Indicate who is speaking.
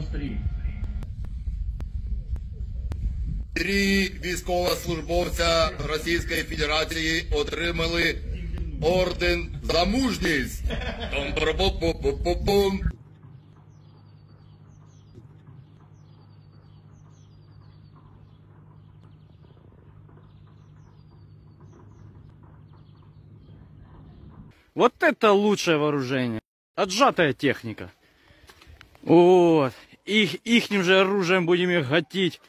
Speaker 1: пострій.
Speaker 2: Три військовослужбовця Російської Федерації отримали орден за мужність. Том-пара-пу-пу-пу-пум.
Speaker 3: Вот это лучшее вооружение. Отжатая техника. Вот. Их, ихним же оружием будем их гатить.